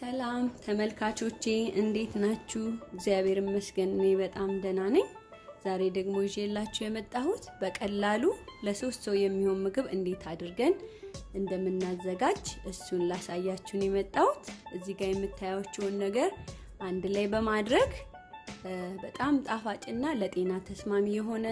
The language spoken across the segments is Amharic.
ሰላም ተመልካቾቼ እንዴት ናችሁ? እግዚአብሔር ይመስገን እኔ በጣም ደህና ነኝ። ዛሬ ደግሞ ይዤላችሁ የመጣሁት በቀላሉ ለሶስት ሰው የሚሆን ምግብ እንዴት አድርገን እንደምናዘጋጅ እሱን ላሳያችሁን የመጣሁት። እዚህ ጋር የምታያቸውን ነገር አንድ ላይ በማድረግ በጣም ጣፋጭና ለጤና ተስማሚ የሆነ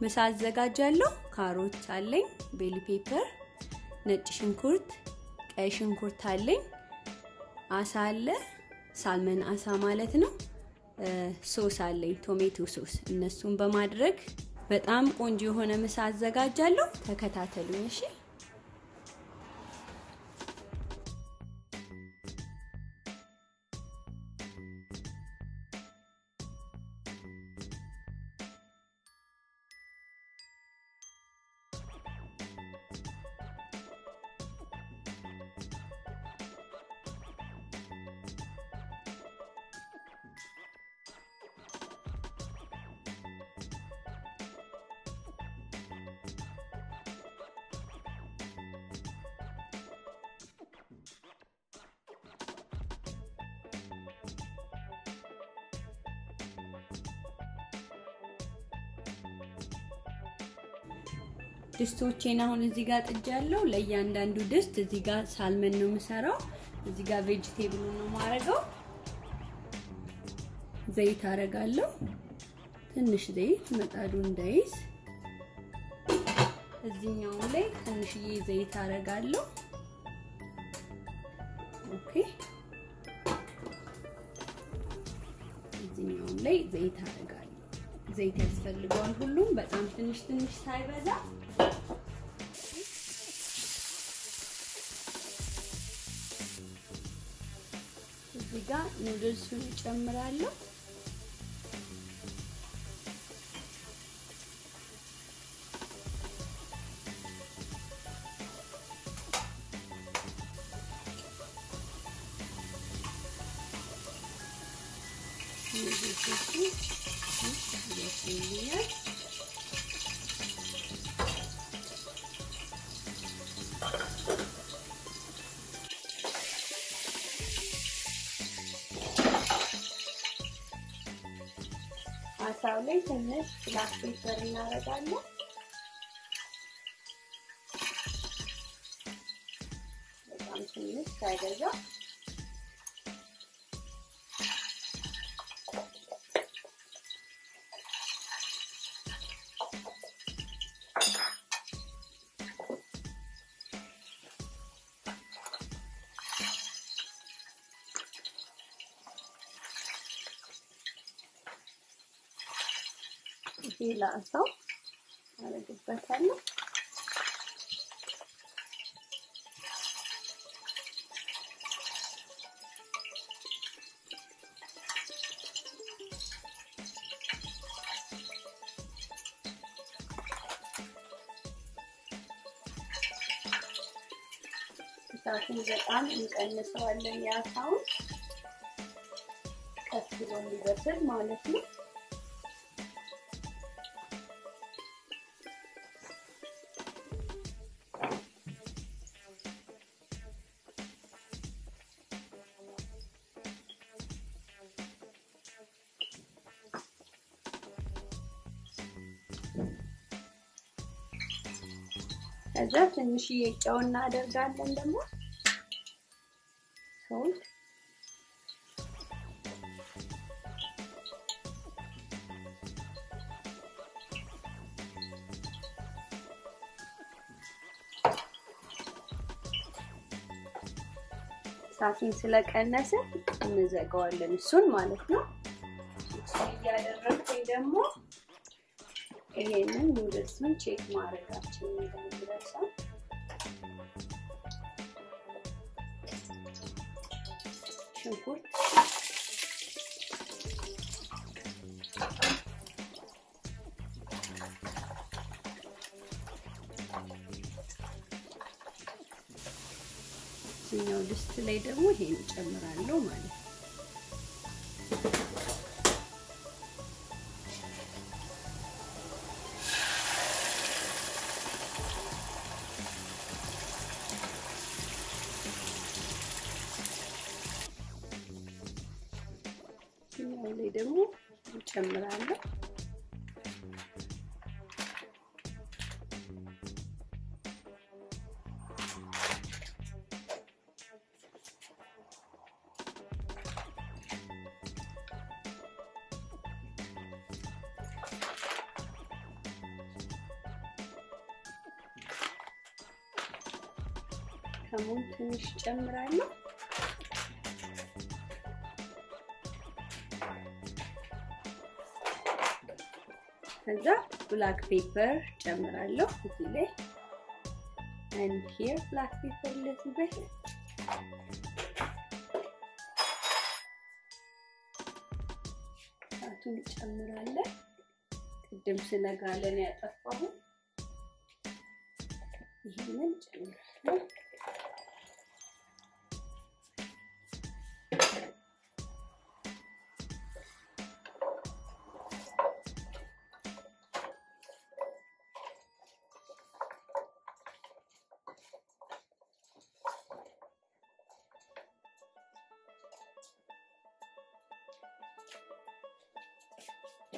ምሳ አዘጋጃለሁ። ካሮት አለኝ፣ bell pepper፣ ነጭ ሽንኩርት፣ ቀይ ሽንኩርት አለኝ አሳ አለ፣ ሳልመን አሳ ማለት ነው። ሶስ አለኝ፣ ቶሜቶ ሶስ። እነሱን በማድረግ በጣም ቆንጆ የሆነ ምሳ አዘጋጃለሁ። ተከታተሉኝ እሺ። ድስቶቼን አሁን እዚህ ጋር ጥጃለሁ። ለእያንዳንዱ ድስት እዚህ ጋር salmon ነው የምሰራው። እዚህ ጋር vegetable ነው የማረገው። ዘይት አረጋለሁ። ትንሽ ዘይት መጣዱ እንዳይዝ። እዚህኛውም ላይ ትንሽዬ ዘይት አረጋለሁ። okay። እዚህኛውም ላይ ዘይት አረጋለሁ። ዘይት ያስፈልገዋል ሁሉም በጣም ትንሽ ትንሽ ሳይበዛ እዚህ ጋር ኑድልሱን እጨምራለሁ። አሳው ላይ ትንሽ ብላክ ፔፐር እናደርጋለን። በጣም ትንሽ ሳይበዛ ሌላ ሰው አረግበታለሁ። እሳቱን በጣም እንቀንሰዋለን። የአሳውን ቀስ ብሎ እንዲበስል ማለት ነው። ከዛ ትንሽዬ ጨው እናደርጋለን። ደግሞ salt እሳቱን ስለቀነሰ እንዘጋዋለን። እሱን ማለት ነው። እያደረግኩኝ ደግሞ ይሄንን noodles ኡን check ማድረጋችን ሽንኩርት እዚህኛው ድስት ላይ ደግሞ ይሄን እጨምራለሁ ማለት ነው። ደግሞ እንጨምራለሁ። ከሙን ትንሽ ጨምራለሁ። ከዛ black pepper ጨምራለሁ እዚህ ላይ and here black pepper a little እሳቱን እንጨምራለን። ቅድም ስለጋለ ያጠፋሁ ይህንን ጨምራለሁ።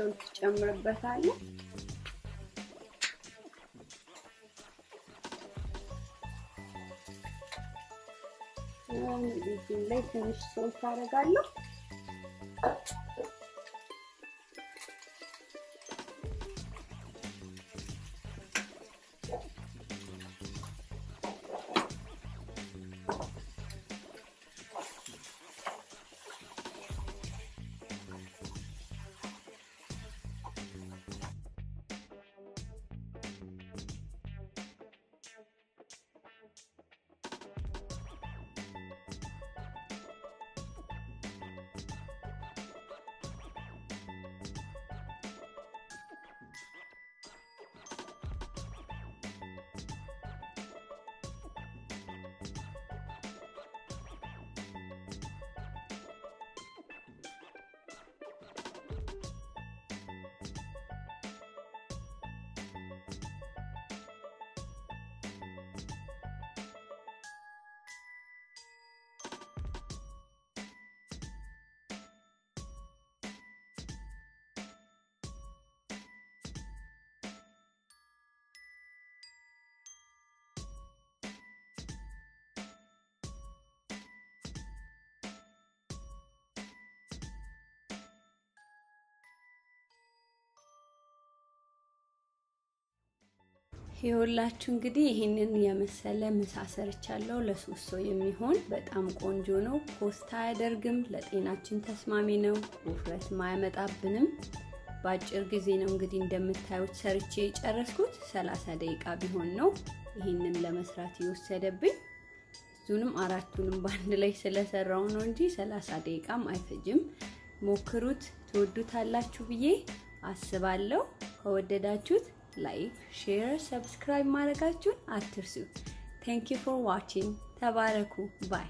ሰው ትጨምርበታለህ። እንግዲህ ላይ ትንሽ ሶስ አደርጋለሁ። ይኸውላችሁ እንግዲህ ይህንን የመሰለ ምሳ ሰርቻለሁ። ለሶስት ሰው የሚሆን በጣም ቆንጆ ነው። ኮስታ አያደርግም፣ ለጤናችን ተስማሚ ነው፣ ውፍረትም አያመጣብንም። በአጭር ጊዜ ነው እንግዲህ እንደምታዩት ሰርቼ የጨረስኩት። ሰላሳ ደቂቃ ቢሆን ነው ይህንን ለመስራት የወሰደብኝ። እሱንም አራቱንም በአንድ ላይ ስለሰራው ነው እንጂ ሰላሳ ደቂቃም አይፈጅም። ሞክሩት፣ ትወዱታላችሁ ብዬ አስባለሁ። ከወደዳችሁት like፣ share፣ subscribe ማድረጋችሁን አትርሱ። thank you for watching። ተባረኩ bye